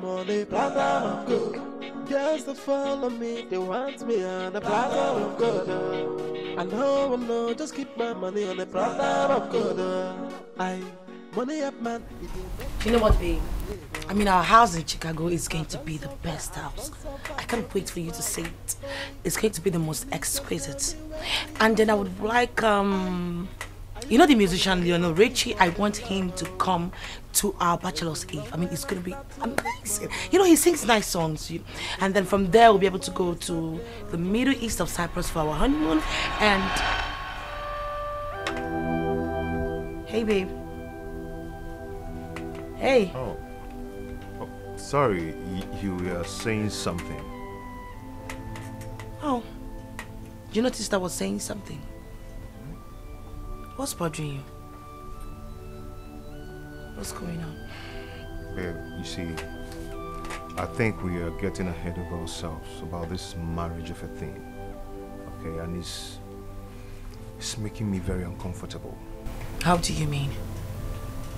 the money, plaza of good. Girls that follow me, they want me on the plaza of good. I know, I know, just keep my money on the plaza of good. I money up, man. You know what, babe? I mean, our house in Chicago is going to be the best house. I can't wait for you to see it. It's going to be the most exquisite. And then I would like, um, you know, the musician Lionel Richie. I want him to come to our bachelor's eve. I mean, it's going to be amazing. You know, he sings nice songs. You, and then from there, we'll be able to go to the Middle East of Cyprus for our honeymoon. And hey, babe. Hey. Oh. oh sorry, y- you were saying something. Oh, you noticed I was saying something? What's bothering you? What's going on? Babe, you see, I think we are getting ahead of ourselves about this marriage of a thing. Okay, and it's, it's making me very uncomfortable. How do you mean?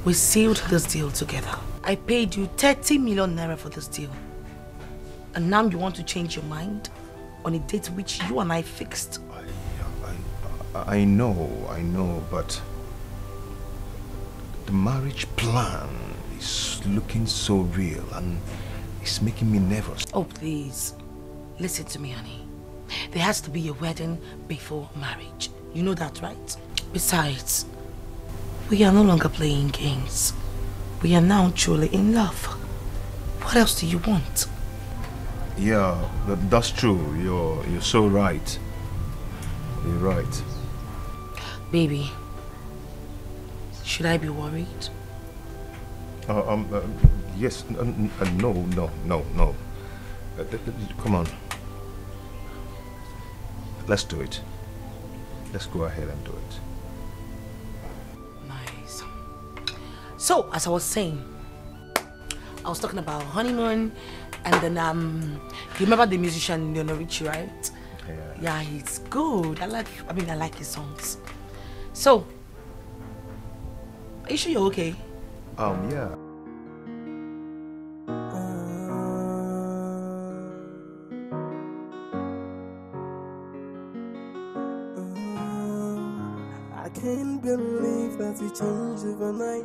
We sealed this deal together. I paid you 30 million naira for this deal. And now you want to change your mind on a date which you and I fixed. I, know, I know, but the marriage plan is looking so real and it's making me nervous. Oh, please. Listen to me, honey. There has to be a wedding before marriage. You know that, right? Besides, we are no longer playing games. We are now truly in love. What else do you want? Yeah, that, that's true. You're you're so right. You're right. Baby, should I be worried? Uh, um, uh, yes. uh, no, no, no, no. Uh, come on. Let's do it. Let's go ahead and do it. Nice. So, as I was saying, I was talking about honeymoon, and then um, you remember the musician Lionel Richie, right? Yeah. Yeah, he's good. I like. I mean, I like his songs. So, are you sure you're okay? Um. Yeah. I can't believe that we changed overnight.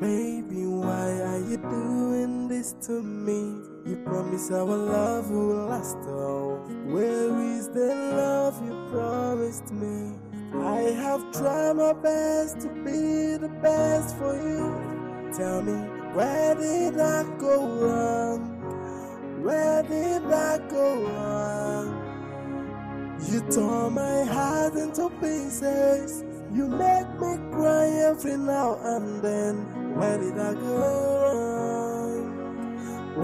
Baby, why are you doing this to me? You promise our love will last all. Where is the love you promised me? I have tried my best to be the best for you. Tell me, where did I go wrong? Where did I go wrong? You tore my heart into pieces. You make me cry every now and then. Where did I go wrong?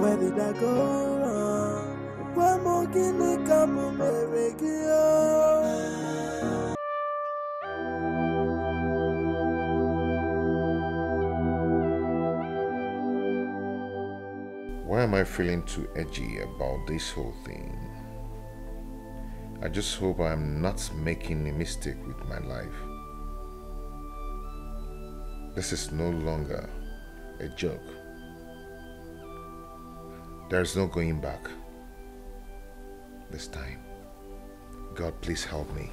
Where did I go wrong? Where Why am I feeling too edgy about this whole thing? I just hope I'm not making a mistake with my life. This is no longer a joke. There's no going back. This time. God, please help me.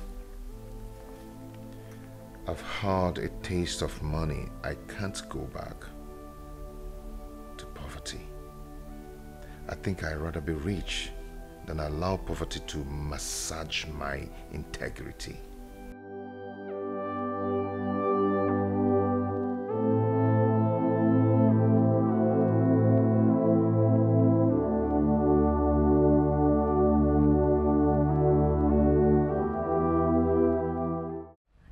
I've had a taste of money. I can't go back I think I'd rather be rich than allow poverty to massage my integrity.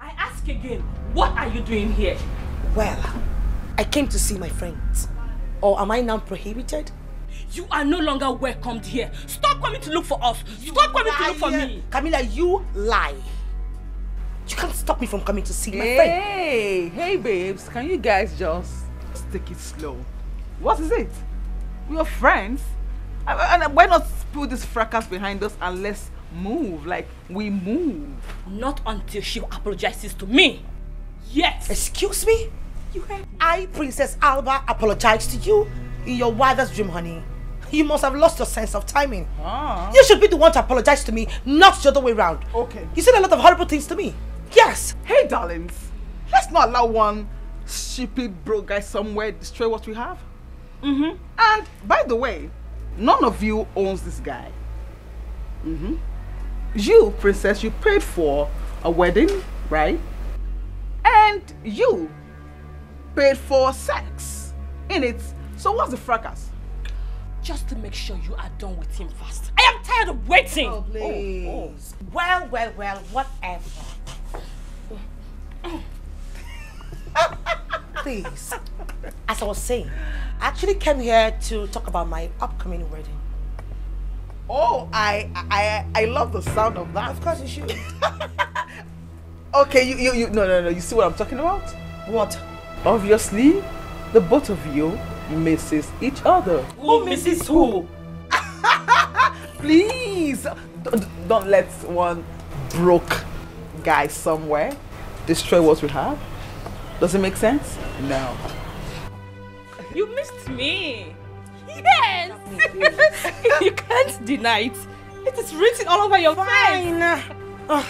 I ask again, what are you doing here? Well, I came to see my friends. Or am I now prohibited? You are no longer welcomed here. Stop coming to look for us. Stop coming to look for me. Camilla, you lie. You can't stop me from coming to see my friend. Hey, hey, babes, can you guys just just take it slow? What is it? We're friends. And and why not put this fracas behind us and let's move? Like we move. Not until she apologizes to me. Yes. Excuse me? You heard I, Princess Alba, apologize to you. in your wildest dream, honey. You must have lost your sense of timing. Ah. You should be the one to apologize to me, not the other way around. Okay. You said a lot of horrible things to me. Yes. Hey, darlings, let's not allow one stupid broke guy somewhere destroy what we have. Mm-hmm. And by the way, none of you owns this guy. Mm-hmm. You, princess, you paid for a wedding, right? And you paid for sex in it. So what's the fracas? Just to make sure you are done with him fast. I am tired of waiting. Oh, please. Oh, oh. Well, well, well, whatever. please. As I was saying, I actually came here to talk about my upcoming wedding. Oh, I I I love the sound of that. Of course you should. Okay, you you, you no no no. You see what I'm talking about? what? Obviously, the both of you misses each other. Who misses who? Please don't, don't let one broke guy somewhere destroy what we have. Does it make sense? No. You missed me. Yes. you can't deny it. It is written all over your face. Fine. Ugh,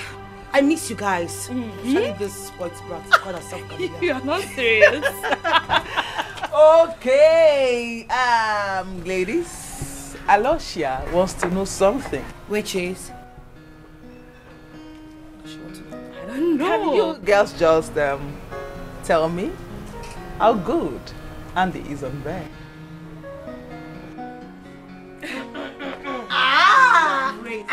I miss you guys. Especially this sports brat. Herself. You are not serious. Okay, um, ladies, Alosia wants to know something. Which is? I don't know. Can you girls just um tell me how good Andy is on bed? ah! Great.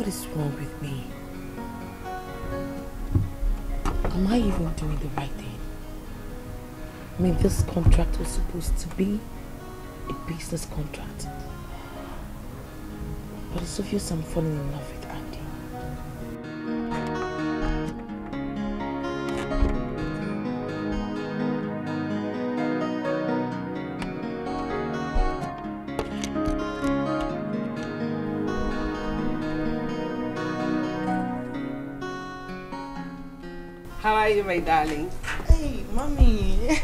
What is wrong with me? Am I even doing the right thing? I mean, this contract was supposed to be a business contract. But it's obvious I'm falling in love with my darling? Hey, mommy.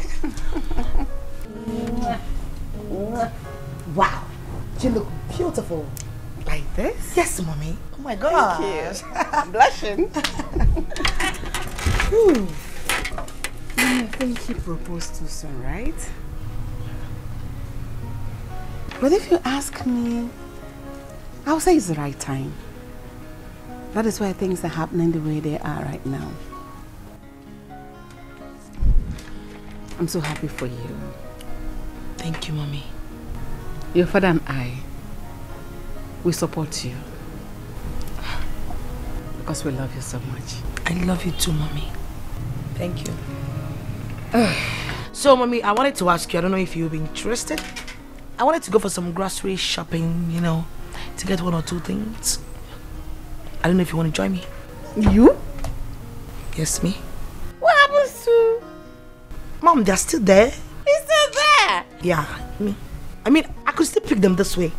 wow, you look beautiful. Like this? Yes, mommy. Oh my god. Yes. Blushing. I think you proposed too soon, right? But if you ask me, I would say it's the right time. That is why things are happening the way they are right now. I'm so happy for you. Thank you, mommy. Your father and I, we support you. Because we love you so much. I love you too, mommy. Thank you. so, mommy, I wanted to ask you, I don't know if you'll be interested. I wanted to go for some grocery shopping, you know, to get one or two things. I don't know if you want to join me. You? Yes, me. What happens to... Mom, they're still there. He's still there! Yeah, me. I mean, I could still pick them this way.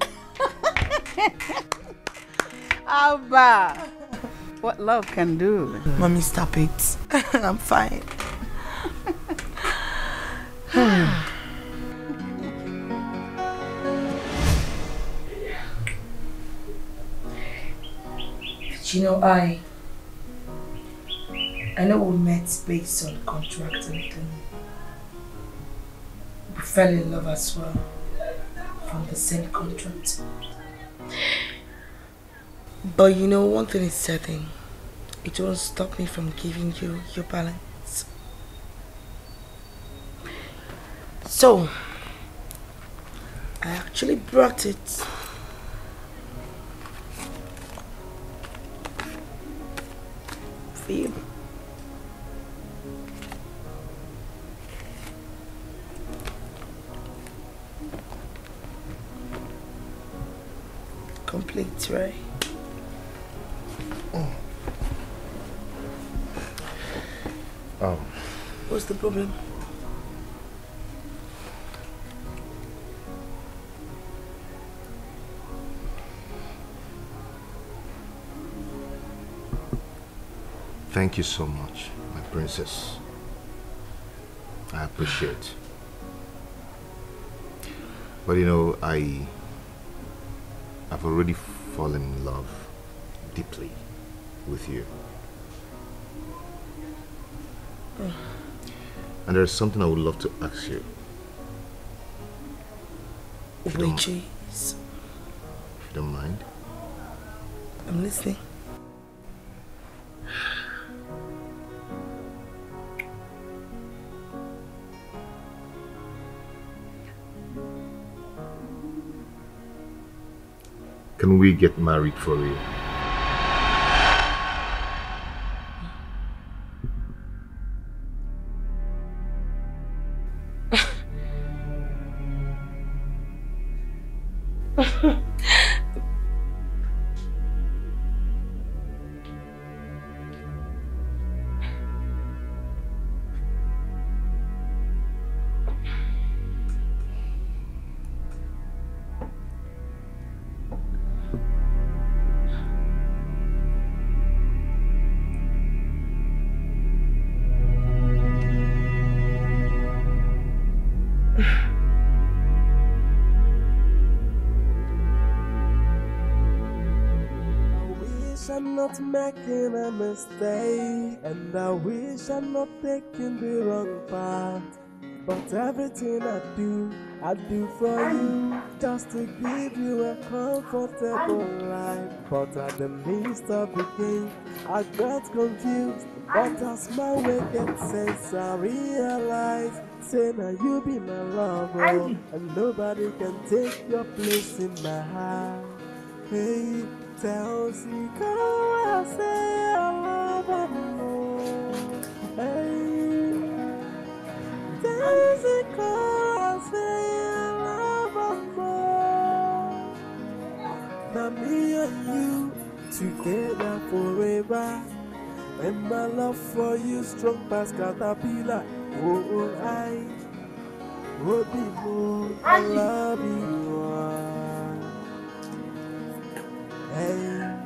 Abba! What love can do. Mommy, stop it. I'm fine. you know, I I know we met based on contract and then we fell in love as well from the same contract. But you know, one thing is certain. It won't stop me from giving you your balance. So, I actually brought it. For you. That's right. Oh. Um. What's the problem? Thank you so much, my princess. I appreciate. But you know, I I've already fallen in love deeply with you. And there's something I would love to ask you. If you don't- Which is, If you don't mind. I'm listening. Can we get married for real? Mistake, and I wish I'm not taking the wrong path. But everything I do, I do for you, just to give you a comfortable life. But at the midst of the game, I got confused. But as my gets sense, I realize, say now you be my lover, and nobody can take your place in my heart. Hey, Now me and you together forever. And my love for you strong past caterpillar. Oh, oh, I, oh, be more, I love you. Hey,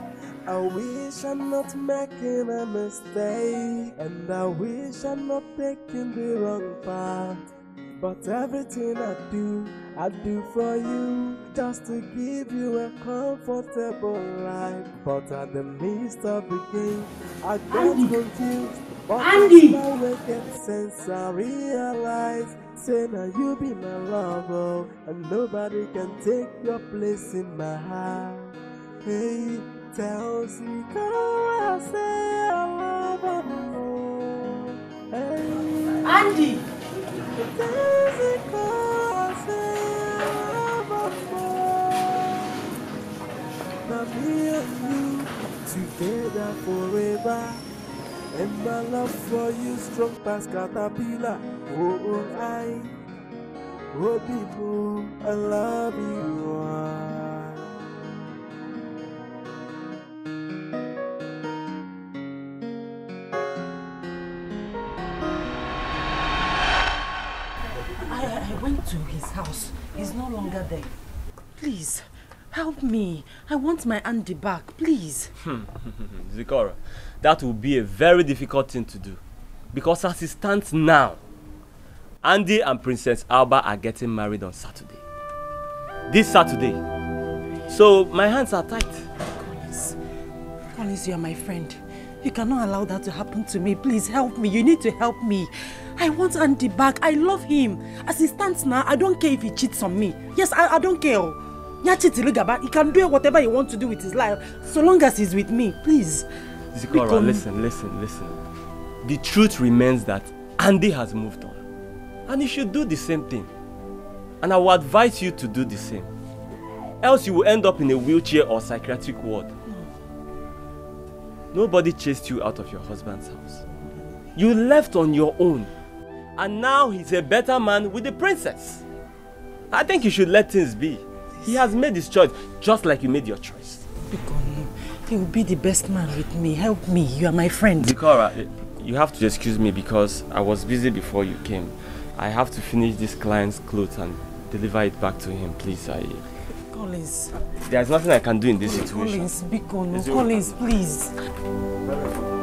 I wish I'm not making a mistake, and I wish I'm not taking the wrong path. But everything I do, I do for you, just to give you a comfortable life. But at the midst of the game, I got confused. But Andy! my gets sense, I realize, say now you be my lover, and nobody can take your place in my heart. Hey, tell me, come I say I love more. Hey, Andy! tell me, come I say I love her more. Now me and you together forever. And my love for you strong past caterpillar. Oh, oh, I, oh, people, I love you. To his house. He's no longer there. Please, help me. I want my Andy back, please. Zikora, that will be a very difficult thing to do. Because as it stands now, Andy and Princess Alba are getting married on Saturday. This Saturday. So my hands are tight. Collins, Collins, you are my friend. You cannot allow that to happen to me. Please help me. You need to help me. I want Andy back. I love him. As it stands now, I don't care if he cheats on me. Yes, I, I don't care. He can do whatever he wants to do with his life, so long as he's with me. Please. Zikora, listen, listen, listen. The truth remains that Andy has moved on. And you should do the same thing. And I will advise you to do the same. Else you will end up in a wheelchair or psychiatric ward. Nobody chased you out of your husband's house. You left on your own. And now he's a better man with the princess. I think you should let things be. He has made his choice, just like you made your choice. Biko, he will be the best man with me. Help me. You are my friend. Zikora, eh, you have to excuse me because I was busy before you came. I have to finish this client's clothes and deliver it back to him, please. I, Collins. there's nothing I can do in this situation. Collins, Biko, no. Is Collins, please.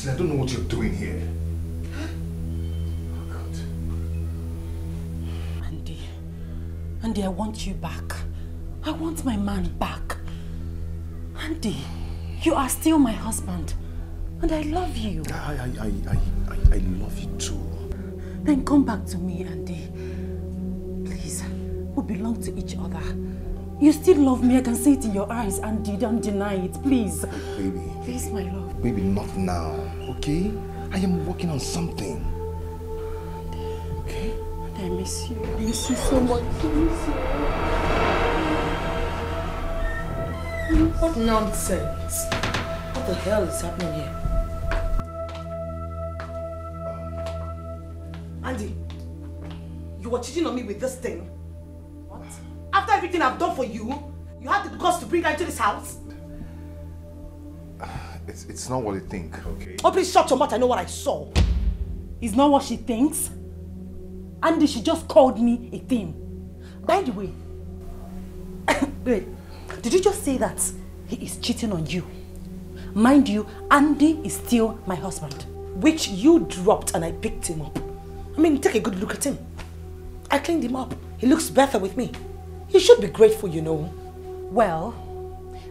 Honestly, I don't know what you're doing here. Oh, God. Andy, Andy, I want you back. I want my man back. Andy, you are still my husband. And I love you. I, I, I, I, I, I love you too. Then come back to me, Andy. Please, we belong to each other. You still love me. I can see it in your eyes, Andy. Don't deny it, please. Baby, Please, my love. Baby, not now, okay? I am working on something. Okay? I miss you. I miss you so much. I miss you. What nonsense? What the hell is happening here? Um, Andy, you were cheating on me with this thing. What? After everything I've done for you, you had the guts to bring her into this house? It's, it's not what you think, okay? Oh, please shut your mouth. I know what I saw. It's not what she thinks. Andy, she just called me a thing. By the way, wait, did you just say that he is cheating on you? Mind you, Andy is still my husband. Which you dropped and I picked him up. I mean, take a good look at him. I cleaned him up. He looks better with me. You should be grateful, you know. Well,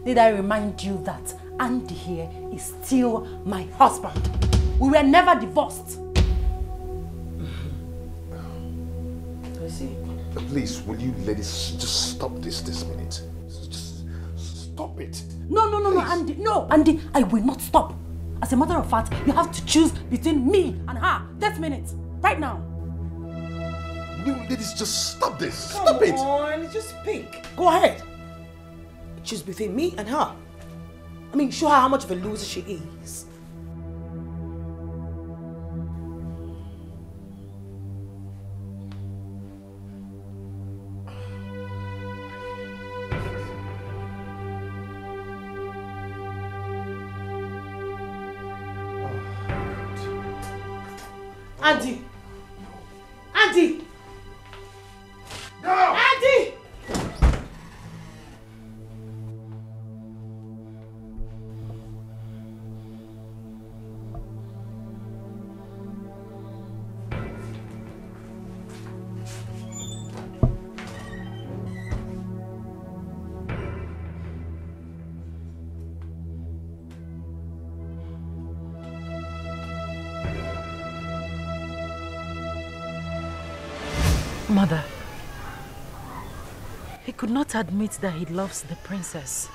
did I remind you that Andy here is still my husband? We were never divorced. I see. Please, will you ladies just stop this this minute? Just stop it. No, no, no, no, Andy, no, Andy, I will not stop. As a matter of fact, you have to choose between me and her this minute, right now. Will you ladies just stop this? Come Stop it. Come on, just pick. Go ahead. Choose between me and her. I mean, show her how much of a loser she is. Not admit that he loves the princess.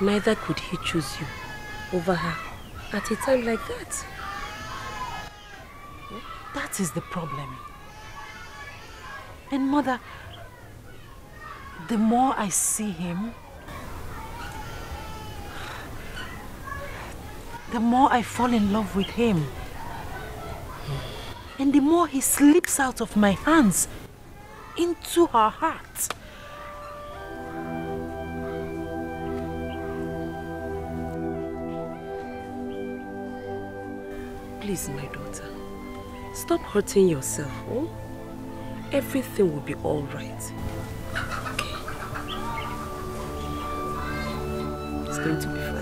Neither could he choose you over her at a time like that. That is the problem. And mother, the more I see him, the more I fall in love with him. And the more he slips out of my hands into her heart. Please, my daughter, stop hurting yourself. Oh? Everything will be all right. Okay? It's going to be fine.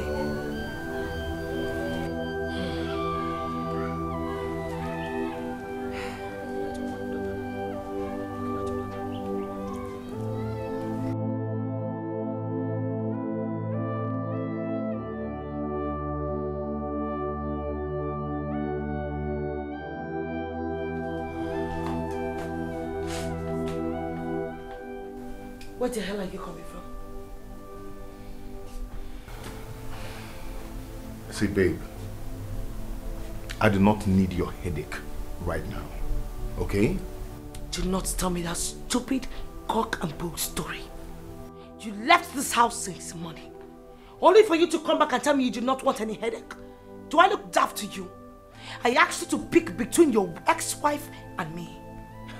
See, babe, I do not need your headache right now. Okay? Do not tell me that stupid cock and bull story. You left this house since morning. Only for you to come back and tell me you do not want any headache. Do I look daft to you? I asked you to pick between your ex-wife and me.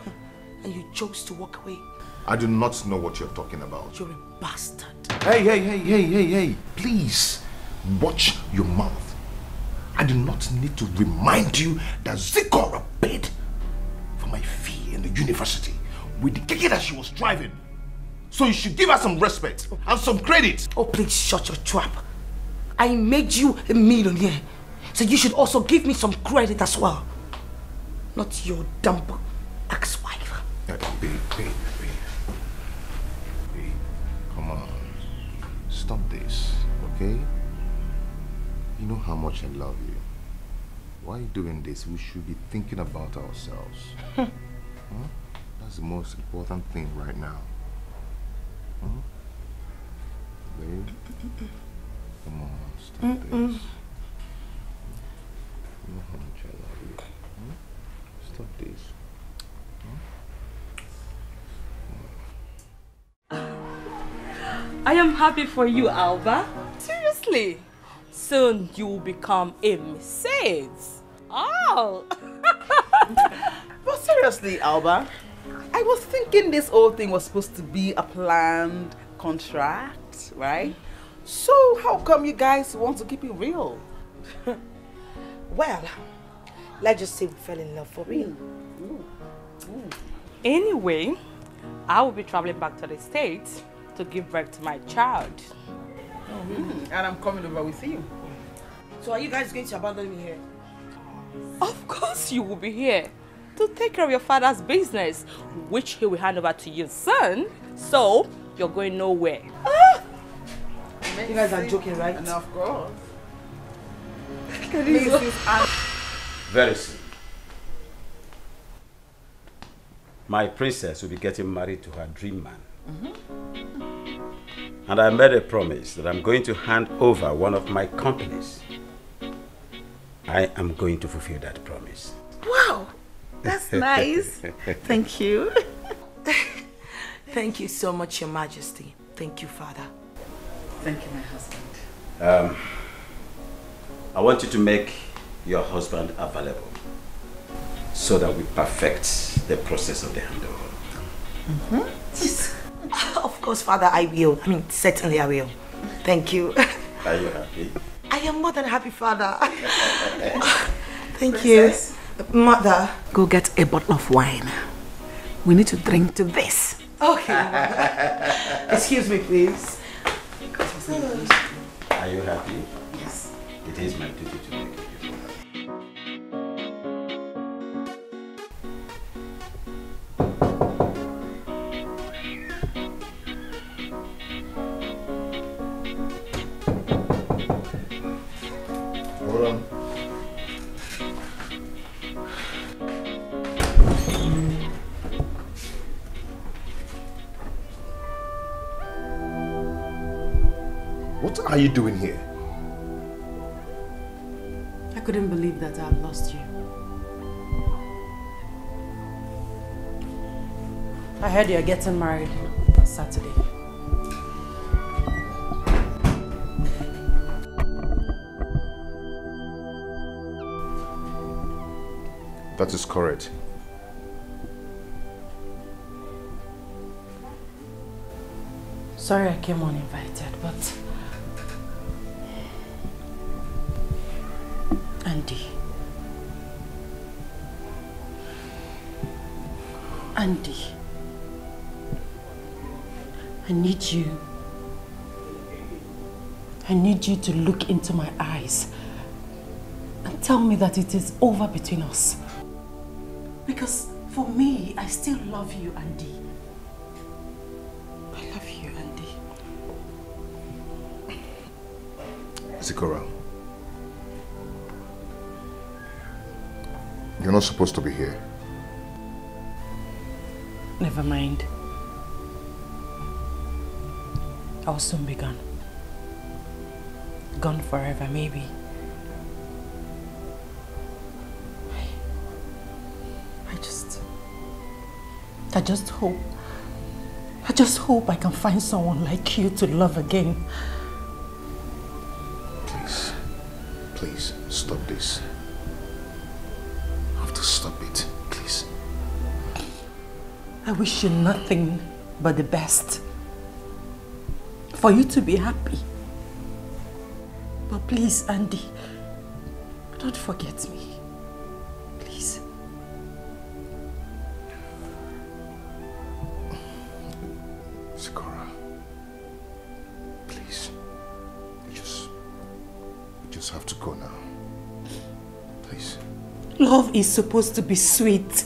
and you chose to walk away. I do not know what you're talking about. You're a bastard. Hey, hey, hey, hey, hey, hey. Please, watch your mouth. I do not need to remind you that Zikora paid for my fee in the university with the keke that she was driving. So you should give her some respect and some credit. Oh, please shut your trap. I made you a millionaire. So you should also give me some credit as well. Not your dumb ex-wife. Babe, babe, babe. Babe, come on. Stop this, okay? You know how much I love you. Why are you doing this? We should be thinking about ourselves. huh? Hmm? That's the most important thing right now. Huh? Babe? Come on, stop this. You know how much I love you. Huh? Stop this. I am happy for you, Alba. Seriously. Soon you will become a Mrs. Oh. But seriously, Alba, I was thinking this whole thing was supposed to be a planned contract, right? So how come you guys want to keep it real? Well, let's just say we fell in love for real. Mm. Anyway, I will be traveling back to the States to give birth to my child. Mm, and I'm coming over with you. So are you guys going to abandon me here? Of course you will be here to take care of your father's business, which he will hand over to your son. So you're going nowhere. Ah! You guys are joking, right? And of course. Very soon. My princess will be getting married to her dream man. Mm-hmm. And I made a promise that I'm going to hand over one of my companies. I am going to fulfill that promise. Wow, that's nice. Thank you. Thank you so much, Your Majesty. Thank you, Father. Thank you, my husband. Um, I want you to make your husband available so that we perfect the process of the handover. Of course, Father, I will. I mean, certainly I will. Thank you. Are you happy? I am more than happy, Father. Thank you. Mother. Go get a bottle of wine. We need to drink to this. Okay. Excuse me, please. Are you happy? Yes. It is my duty to are you doing here? I couldn't believe that I had lost you. I heard you're getting married on Saturday. That is correct. Sorry I came uninvited, Andy. I need you. I need you to look into my eyes and tell me that it is over between us. Because for me, I still love you, Andy. I love you, Andy. Zikora. You're not supposed to be here. Never mind. I'll soon be gone. Gone forever, maybe. I, I just... I just hope... I just hope I can find someone like you to love again. Please. Please, stop this. I wish you nothing but the best. For you to be happy. But please, Andy, don't forget me. Please. Zikora, please. We just, we just have to go now. Please. Love is supposed to be sweet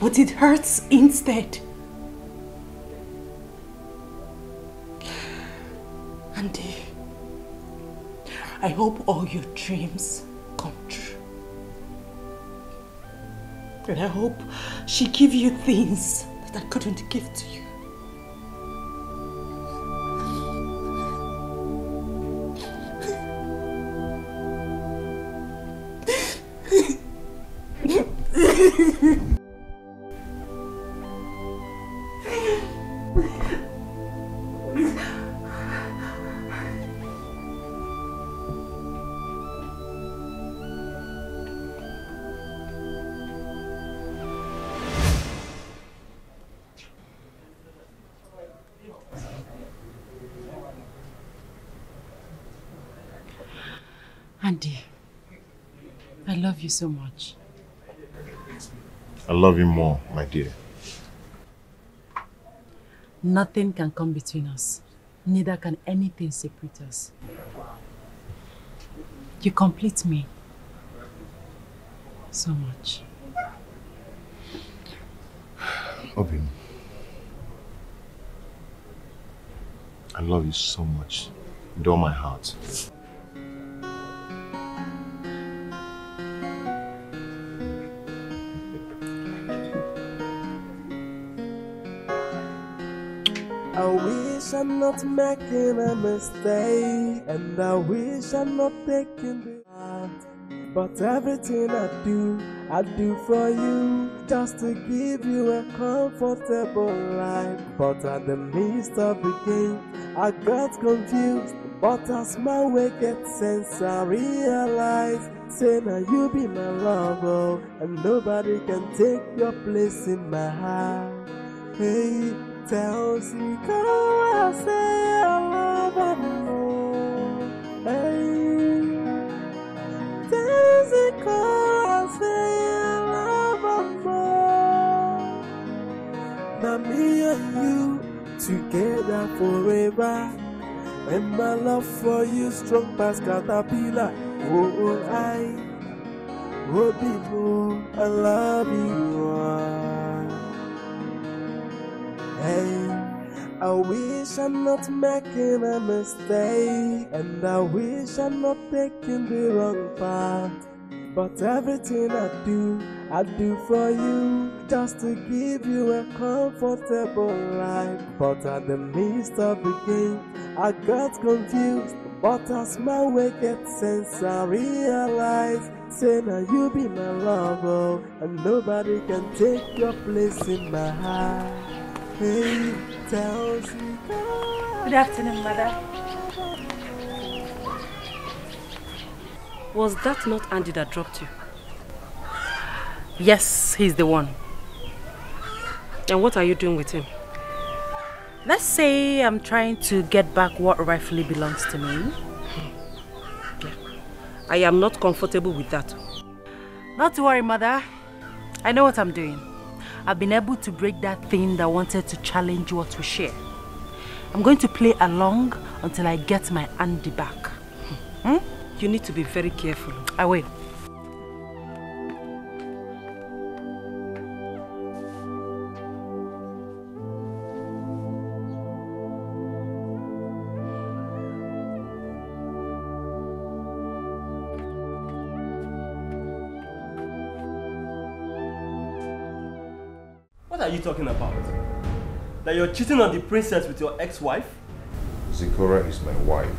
but it hurts instead. Andy, I hope all your dreams come true. And I hope she give you things that I couldn't give to you. Andy, I love you so much. I love you more, my dear. Nothing can come between us. Neither can anything separate us. You complete me so much. Obin, I love you so much with all my heart. I'm not making a mistake, and I wish I'm not taking the part. But everything I do, I do for you, just to give you a comfortable life. But at the midst of the game, I got confused. But as my gets sense, I realize, say now you be my lover, oh, and nobody can take your place in my heart. Hey, tell Sika I say I love her more. Hey, tell Sika I say I love her. Now me and you together forever. And my love for you strong past caterpillar. Oh, oh, I, oh, people, I love you. Hey, I wish I'm not making a mistake, and I wish I'm not taking the wrong path. But everything I do, I do for you, just to give you a comfortable life. But at the midst of the game, I got confused. But as my gets sense, I realize, say now you be my lover, and nobody can take your place in my heart. Hey, tell me. Good afternoon, mother. Was that not Andy that dropped you? Yes, he's the one. And what are you doing with him? Let's say I'm trying to get back what rightfully belongs to me. Hmm. I am not comfortable with that. Not to worry, mother. I know what I'm doing. I've been able to break that thing that wanted to challenge what we share. I'm going to play along until I get my Andy back. Hmm? You need to be very careful. I will. Are you talking about? That you're cheating on the princess with your ex-wife? Zikora is my wife,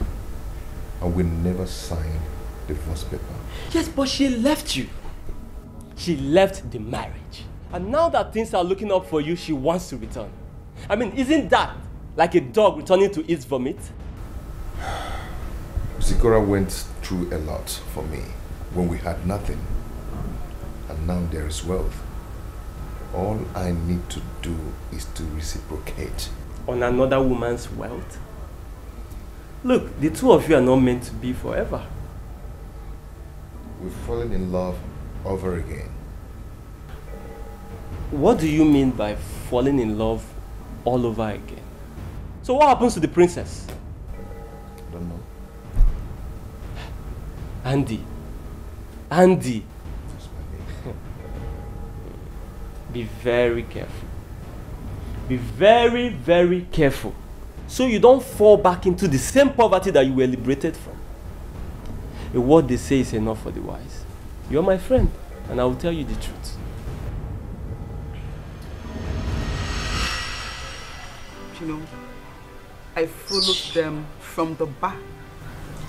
and we never signed divorce paper. Yes, but she left you. She left the marriage. And now that things are looking up for you, she wants to return. I mean, isn't that like a dog returning to its vomit? Zikora went through a lot for me when we had nothing, and now there is wealth. All I need to do is to reciprocate. On another woman's wealth? Look, the two of you are not meant to be forever. We've fallen in love over again. What do you mean by falling in love all over again? So what happens to the princess? I don't know. Andy. Andy. Be very careful. Be very, very careful. So you don't fall back into the same poverty that you were liberated from. A word they say is enough for the wise. You're my friend, and I will tell you the truth. You know, I followed them from the back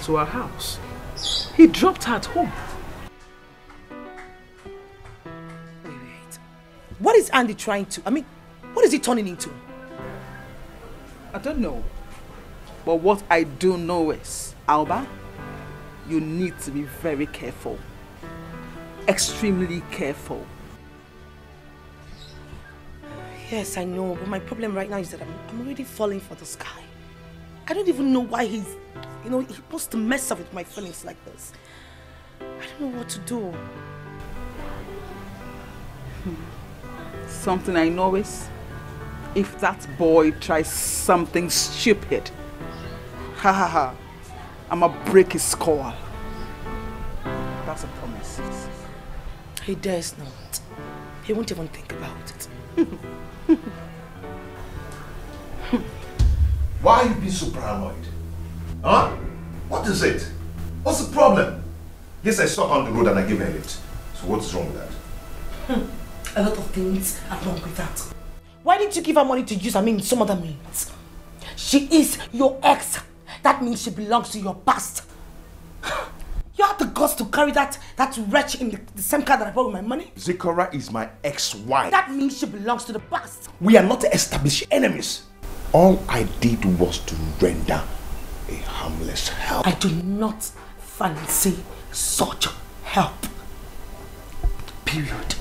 to her house. He dropped her at home. What is Andy trying to? I mean, what is he turning into? I don't know. But what I do know is, Alba, you need to be very careful. Extremely careful. Yes, I know, but my problem right now is that I'm, I'm already falling for this guy. I don't even know why he's, you know, he wants to mess up with my feelings like this. I don't know what to do. Something I know is, if that boy tries something stupid, ha ha ha, I'ma break his skull. That's a promise. He dares not. He won't even think about it. Why are you being so paranoid? Huh? What is it? What's the problem? Yes, I saw her on the road and I gave her a lift. So what's wrong with that? Hmm. A lot of things are wrong with that. Why didn't you give her money to use, I mean, some other means? She is your ex. That means she belongs to your past. You have the guts to carry that, that wretch in the, the same car that I bought with my money? Zikora is my ex-wife. That means she belongs to the past. We are not established enemies. All I did was to render a harmless help. I do not fancy such help. Period.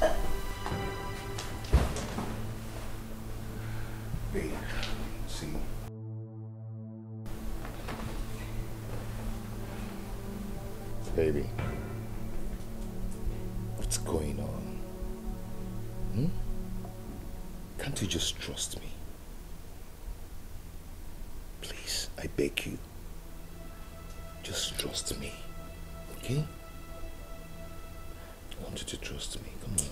Baby, what's going on? Hmm? Can't you just trust me? Please, I beg you. Just trust me, okay? I want you to trust me. Come on.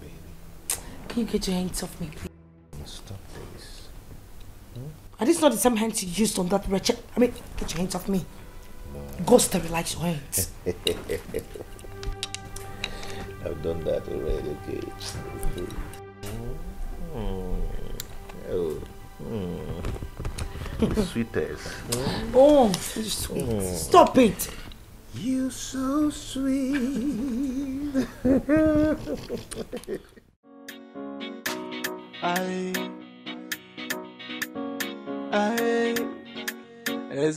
Baby. Can you get your hands off me, please? Stop this. Are these not the same hands you used on that wretched? I mean, get your hands off me. Go sterilize your hands. I've done that already, okay? Mm. Oh. Mm. Sweetest. Oh, so sweet. Stop it. You so sweet. I, It's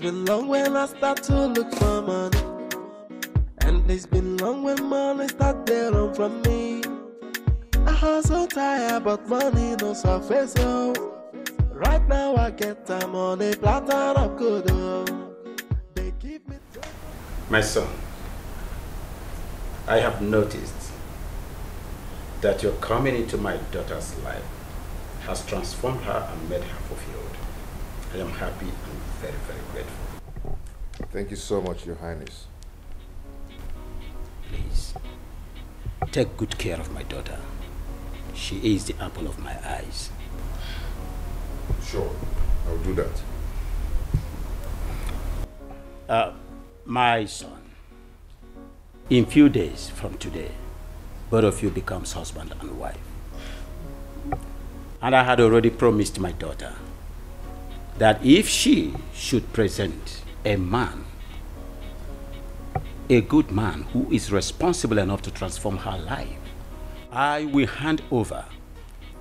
been long when I start to look for money, and it's been long when money start run from me. I hustle tired, but money no surface, yo. Right now I get time on a platter of good. They keep me. My son, I have noticed that your coming into my daughter's life has transformed her and made her fulfilled. I am happy and very, very grateful. Thank you so much, Your Highness. Please, take good care of my daughter. She is the apple of my eyes. Sure, I'll do that. Uh, my son, in few days from today, both of you becomes husband and wife. And I had already promised my daughter that if she should present a man, a good man who is responsible enough to transform her life, I will hand over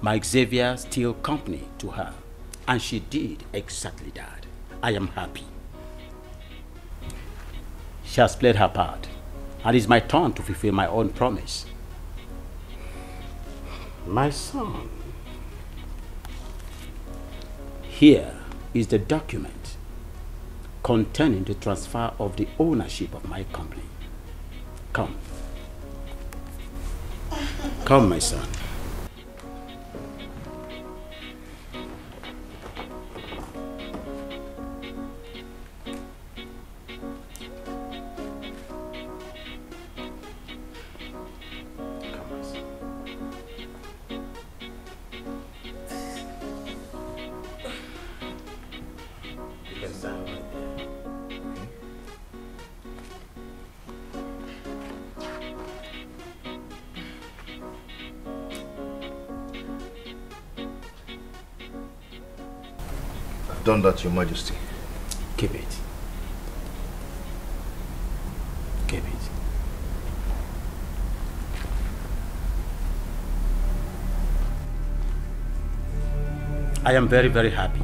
my Xavier Steel Company to her. And she did exactly that. I am happy. She has played her part, and it's my turn to fulfill my own promise. My son, here is the document containing the transfer of the ownership of my company. Come. Come, my son. I've done that, Your Majesty. Keep it. Keep it. I am very, very happy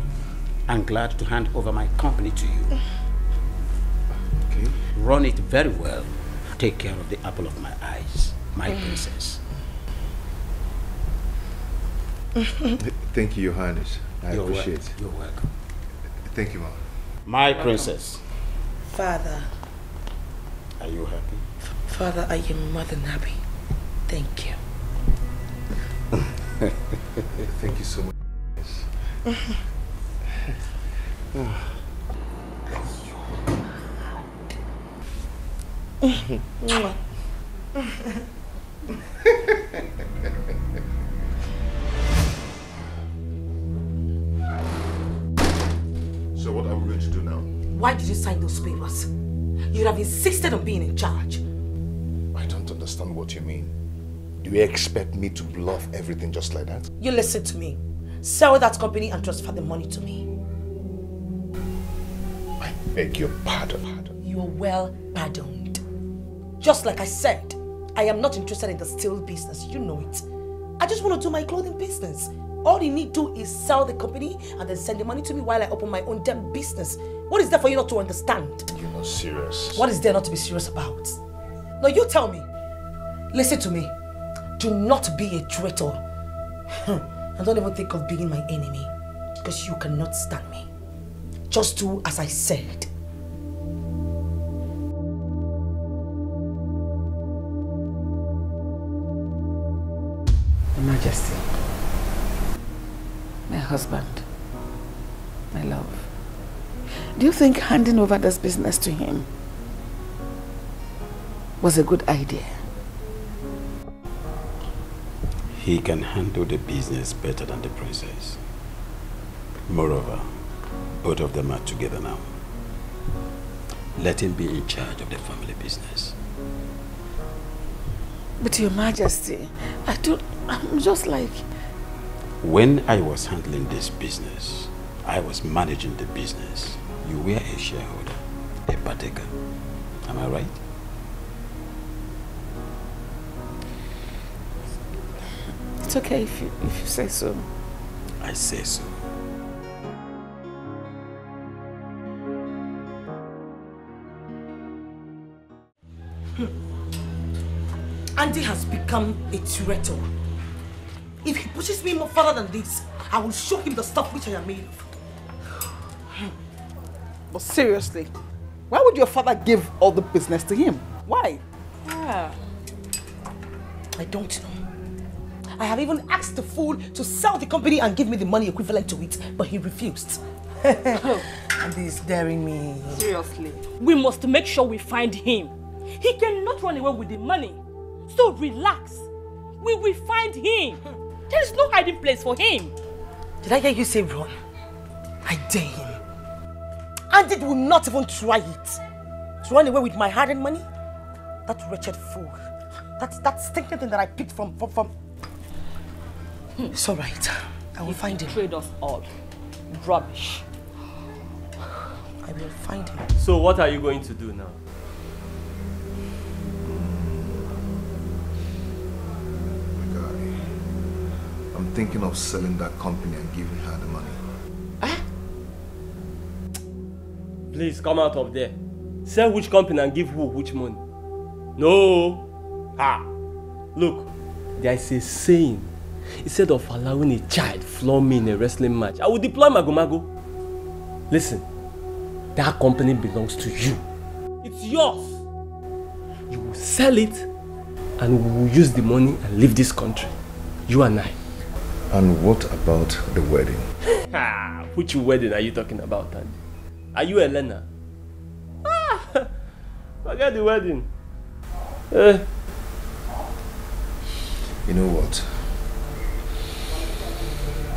and glad to hand over my company to you. Okay. Run it very well. Take care of the apple of my eyes, my mm. princess. Thank you, Your Highness. I You're appreciate it. You're welcome. Thank you, Ma. My princess, Father, are you happy? Father, I am more than happy. Thank you. Thank you so much. everything just like that? You listen to me. Sell that company and transfer the money to me. I beg your pardon. pardon. You are well pardoned. Just like I said, I am not interested in the steel business. You know it. I just want to do my clothing business. All you need to do is sell the company and then send the money to me while I open my own damn business. What is there for you not to understand? You're not serious. What is there not to be serious about? No, you tell me. Listen to me. Do not be a traitor. Hmm. and don't even think of being my enemy. Because you cannot stand me. Just do as I said. Your Majesty, my husband, my love, do you think handing over this business to him was a good idea? He can handle the business better than the princess. Moreover, both of them are together now. Let him be in charge of the family business. But Your Majesty, I don't, I'm just like, When I was handling this business, I was managing the business. You were a shareholder, a partaker. Am I right? It's okay if you, if you say so. I say so. Hmm. Andy has become a traitor. If he pushes me more further than this, I will show him the stuff which I am made of. Hmm. But seriously, why would your father give all the business to him? Why? Yeah. I don't know. I have even asked the fool to sell the company and give me the money equivalent to it, but he refused. Oh. and he's daring me. Seriously. We must make sure we find him. He cannot run away with the money. So relax. We will find him. There is no hiding place for him. Did I hear you say run? I dare him. And it will not even try it. To run away with my hard-earned money? That wretched fool. That's that stinking thing that I picked from from from. It's all right. I will find him. Trade us all. Rubbish. I will find him. So what are you going to do now? My guy. I'm thinking of selling that company and giving her the money. Please come out of there. Sell which company and give who which money. No. Ah. Look, there is a saying. Instead of allowing a child floor me in a wrestling match, I will deploy Magomago. -Mago. Listen, that company belongs to you. It's yours. You will sell it and we will use the money and leave this country. You and I. And what about the wedding? Ah, which wedding are you talking about, Andy? Are you Elena? Ah, forget the wedding. Eh, You know what?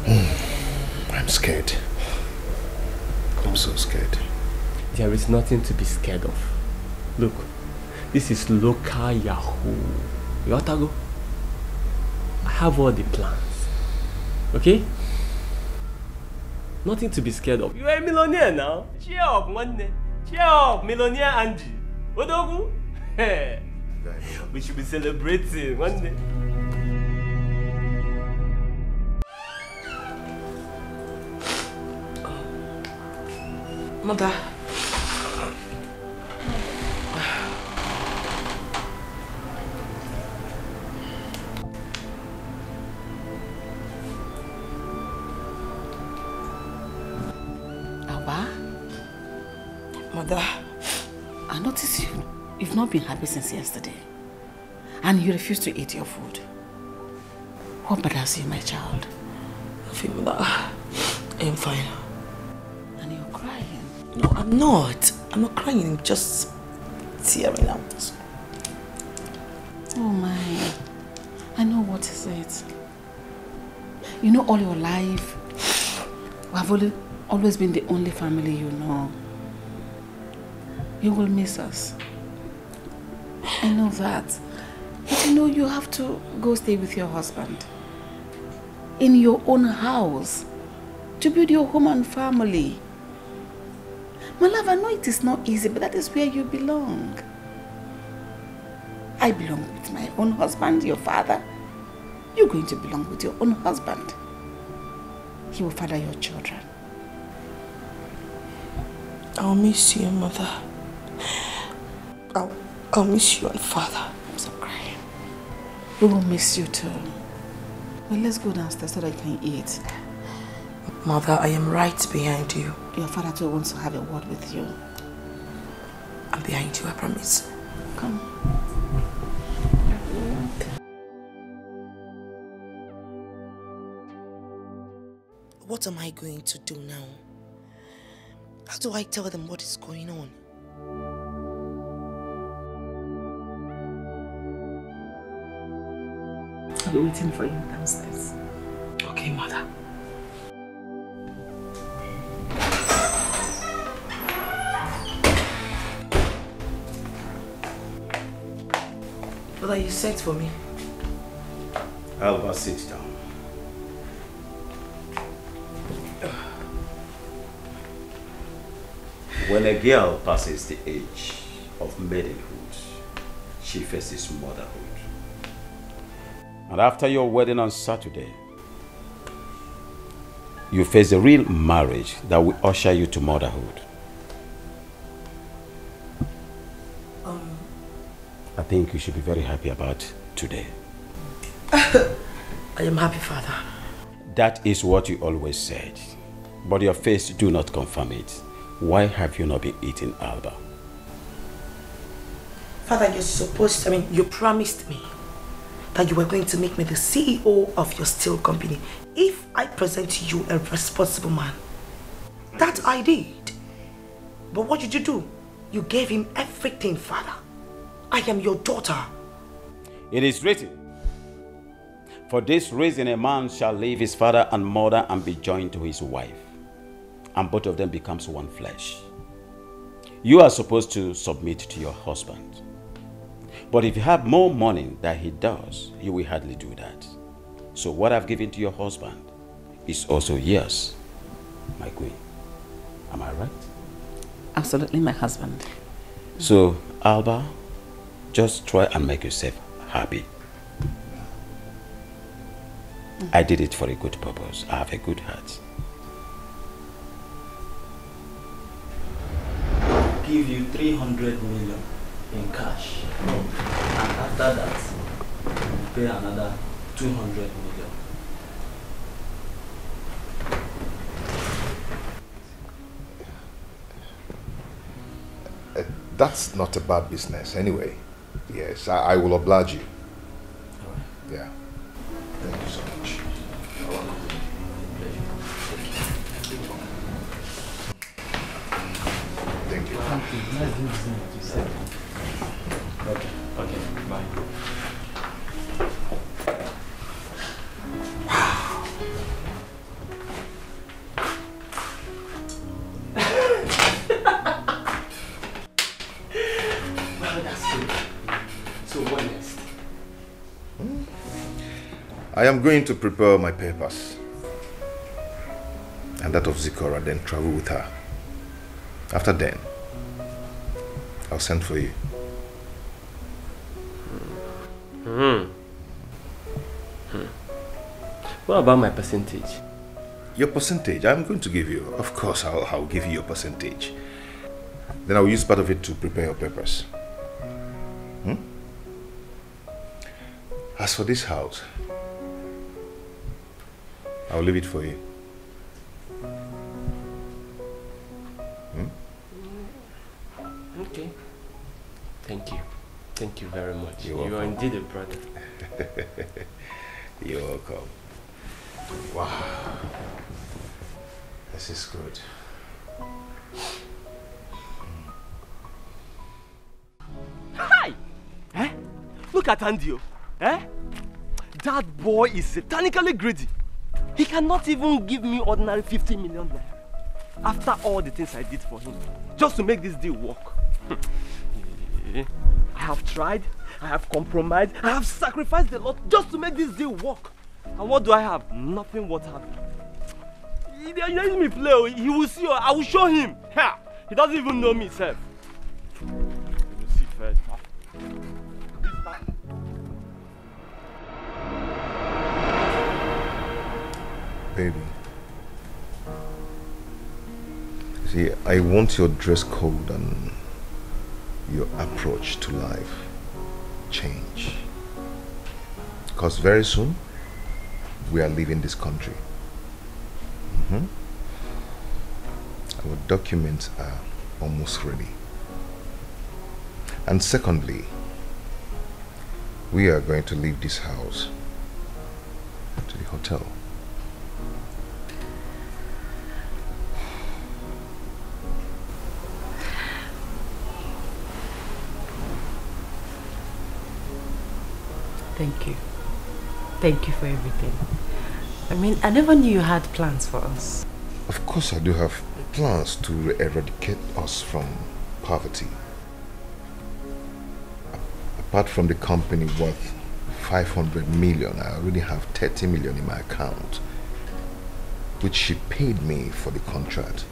Hmm, I'm scared. I'm so scared. there is nothing to be scared of. Look, this is local Yahoo. You to go? I have all the plans. Okay? Nothing to be scared of. You are a millionaire now. Cheer up, one day. Cheer up, millionaire Angie. Odogu. we should be celebrating one day. Mother. Mother. I notice you, you've not been happy since yesterday. And you refuse to eat your food. What bothers you, my child? Nothing, Mother. I am fine. No, I'm not. I'm not crying. I'm just tearing out. Oh my. I know what is it. You know all your life, we have only, always been the only family you know. You will miss us. I know that. But you know you have to go stay with your husband. In your own house. To build your home and family. My love, I know it is not easy, but that is where you belong. I belong with my own husband, your father. You're going to belong with your own husband. He will father your children. I'll miss you, Mother. I'll, I'll miss you and Father. I'm so crying. We will miss you too. Well, let's go downstairs so that I can eat. Mother, I am right behind you. Your father too wants to have a word with you. I'm behind you, I promise. Come. What am I going to do now? How do I tell them what is going on? I'll be waiting for you downstairs. Okay, Mother. You sent for me. Alba, sit down. When a girl passes the age of maidenhood, she faces motherhood. And after your wedding on Saturday, you face a real marriage that will usher you to motherhood. Think you should be very happy about today. I am happy, Father. That is what you always said. But your face do not confirm it. Why have you not been eating Alba? Father, you're supposed to, I mean, you promised me that you were going to make me the CEO of your steel company if I present you a responsible man. That I did. But what did you do? You gave him everything, Father. I am your daughter. It is written, For this reason a man shall leave his father and mother and be joined to his wife, and both of them becomes one flesh. You are supposed to submit to your husband. But if you have more money than he does, you will hardly do that. So what I've given to your husband is also yours, my queen. Am I right? Absolutely, my husband. So, Alba, just try and make yourself happy. I did it for a good purpose. I have a good heart. give you 300 million in cash. And after that, pay another 200 million. Uh, that's not a bad business anyway. Yes, I, I will oblige you. Yeah. Thank you so much. Thank you. Thank you. Am going to prepare my papers. and that of Zikora, then travel with her. After then, I'll send for you. Hmm. Hmm. What about my percentage? Your percentage, I'm going to give you. Of course, I'll, I'll give you your percentage. Then I'll use part of it to prepare your papers. Hmm? As for this house, I'll leave it for you. Hmm? Okay. Thank you. Thank you very much. You're You are indeed a brother. You're welcome. Wow. This is good. Hi! Eh? Look at Andio. Eh? That boy is satanically greedy. He cannot even give me ordinary 50 million naira. After all the things I did for him, just to make this deal work. Eh, I have tried, I have compromised, I have sacrificed a lot just to make this deal work. And what do I have? Nothing worth having. He he let me play. oh. He will see. oh. I will show him. He doesn't even know me, self. Baby. See, I want your dress code and your approach to life change. Because very soon, we are leaving this country. Mhm. Our documents are almost ready. And secondly, we are going to leave this house to the hotel. Thank you. Thank you for everything. I mean, I never knew you had plans for us. Of course, I do have plans to eradicate us from poverty. Apart from the company worth 500 million, I already have 30 million in my account, which she paid me for the contract.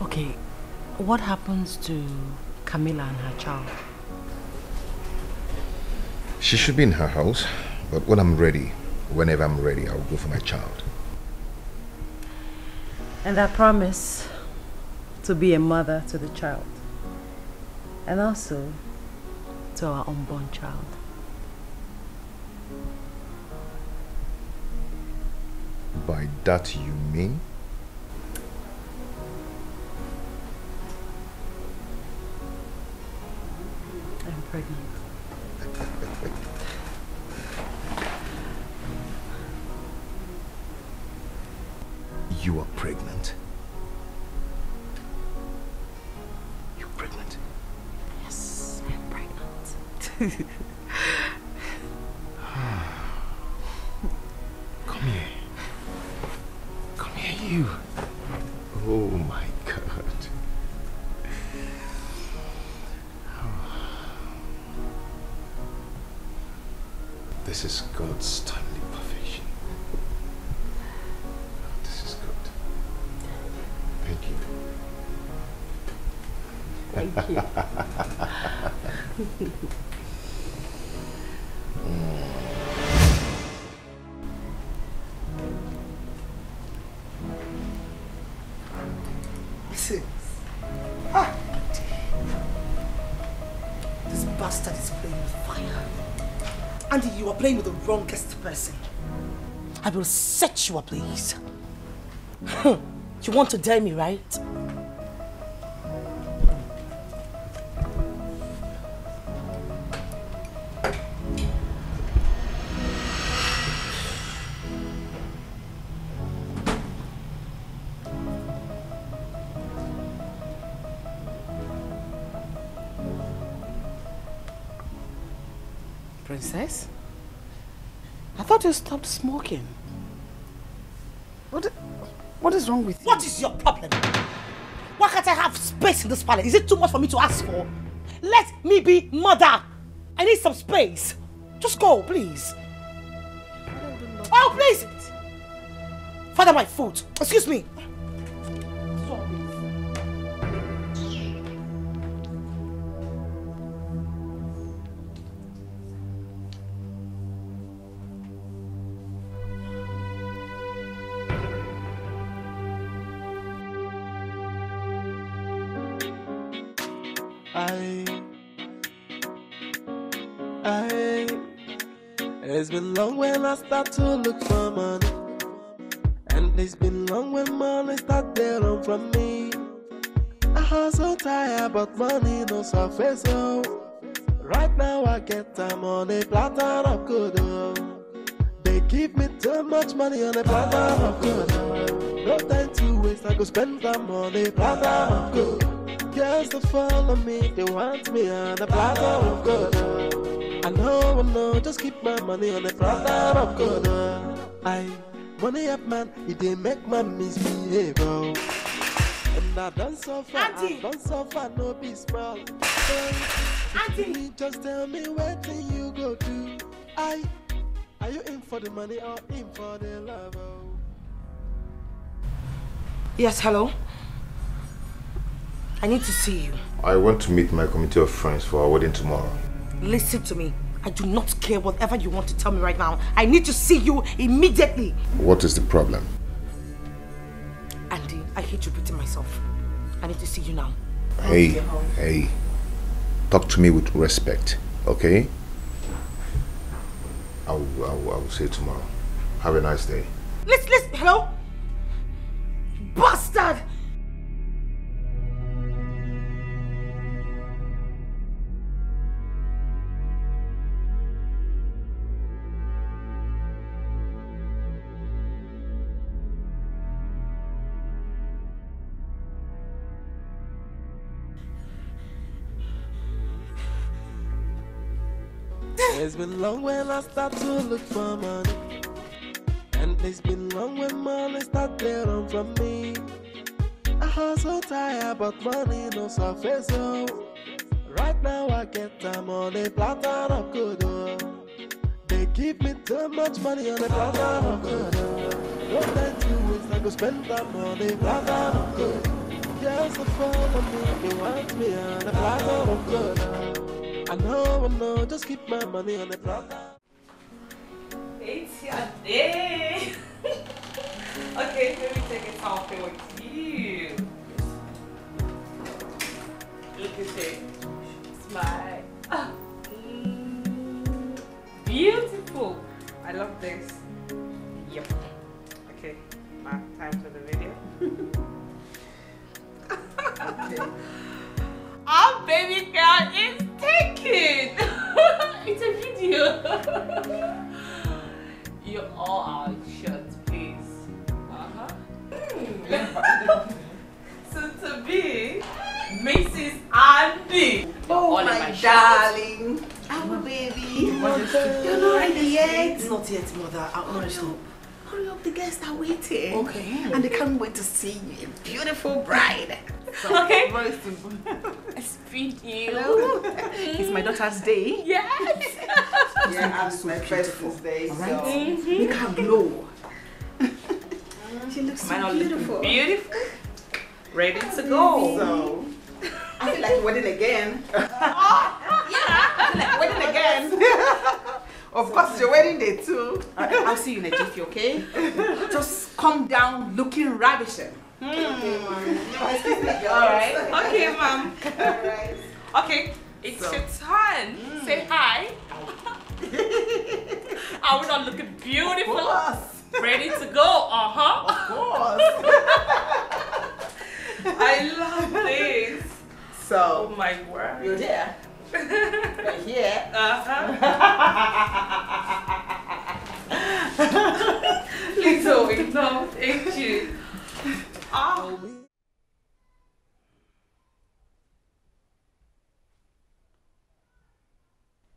Okay, what happens to Camilla and her child? She should be in her house, but when I'm ready, whenever I'm ready, I'll go for my child. And I promise to be a mother to the child. And also to our unborn child. By that you mean? Pregnant. You are pregnant. You're pregnant. Yes, I'm pregnant. wrongest person. I will set you ablaze. you want to dare me, right? Princess? I thought you stopped smoking. What, what is wrong with you? What is your problem? Why can't I have space in this palace? Is it too much for me to ask for? Let me be mother. I need some space. Just go, please. I'll place it. Father, my foot. Excuse me. Been long when I start to look for money, and it's been long when money start run from me. I hustle tired, but money no surface. Oh, right now I get time on a platter of good. They give me too much money on a platter of good. No time to waste, I go spend time on a platter of good. Girls that follow me, they want me on a platter of good. Know, I know, just keep my money on a platter of good. I money up, man, it didn't make man misbehave. Oh. And I done so far, I done so far, no be small. Auntie, just tell me where can you go to? I, are you in for the money or in for the love? Oh? Yes, hello? I need to see you. I want to meet my committee of friends for our wedding tomorrow. Listen to me. I do not care whatever you want to tell me right now. I need to see you immediately. What is the problem? Andy, I hate repeating myself. I need to see you now. Hey, hey. Talk to me with respect, okay? I will, I will, I will see you tomorrow. Have a nice day. Listen, listen, hello? Bastard! It's been long when I start to look for money. And it's been long when money start run from me. I hustle tired, but money no surface. So Right now I get time on a platter of good. They give me too much money on a platter of good. No time to waste, I go spend time on a platter of good. That follow me, they want me on a platter of good. I know, I know, just keep my money on the platter. It's your day. okay, let me take a selfie with you. Look at it. Smile. Ah. Mm. Beautiful. I love this. you all are shut, please. Uh huh. Soon to be Mrs. Andy. Oh, All in my shirt. darling. Our baby. You're not ready yet. Not yet, mother. I'll Hurry not up. Hurry up, the guests are waiting. Okay. And they can't wait to see you, beautiful bride. Okay. Very soon. Speed you. Hello. it's my daughter's day. Yes. Yeah, it's my first day. All right. So make her glow. she looks Am so beautiful. beautiful? Ready to go. So I feel like wedding again. yeah. I feel like wedding again. of course, it's your wedding day too. I'll see you in a jiffy, okay? Just come down looking ravishing. All right. Okay, mom. Alright. Okay, it's So- your turn. Say hi. Are we not looking beautiful? Ready to go? Uh huh. Of course. I love this. So, Oh my word. you're there. You're here. Uh-huh. Little enough, ain't you? Ah.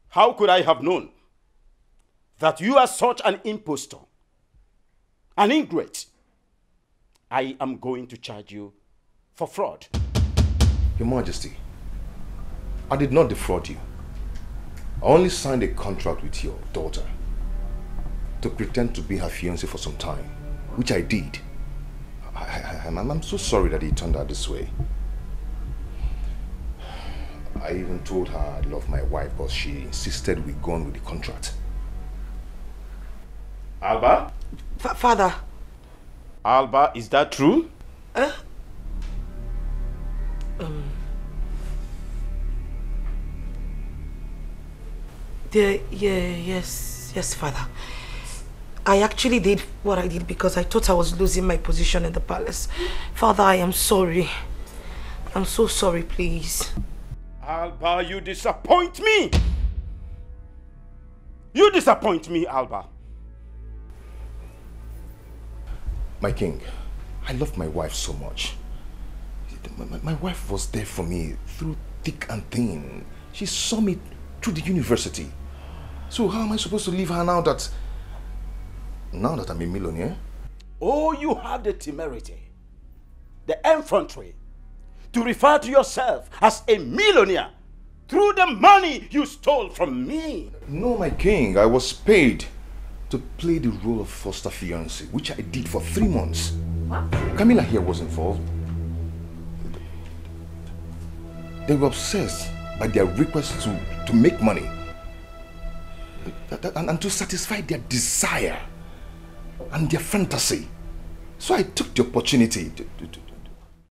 How could I have known that you are such an impostor, an ingrate? I am going to charge you for fraud. Your Majesty, I did not defraud you. I only signed a contract with your daughter. to pretend to be her fiancé for some time, which I did. I, I, I'm, I'm so sorry that it turned out this way. I even told her I love my wife, but she insisted we go on with the contract. Alba? Fa father. Alba, is that true? Uh, um, the, yeah, yes, yes, father. I actually did what I did because I thought I was losing my position in the palace. Father, I am sorry. I'm so sorry, please. Alba, you disappoint me! You disappoint me, Alba. My king, I love my wife so much. My, my, my wife was there for me through thick and thin. She saw me through the university. So how am I supposed to leave her now that... Now that I'm a millionaire? Oh, you have the temerity, the effrontery, to refer to yourself as a millionaire through the money you stole from me. No, my king. I was paid to play the role of foster fiance, which I did for three months. Camilla here was involved. They were obsessed by their request to, to make money and, and to satisfy their desire and their fantasy. So I took the opportunity to, to,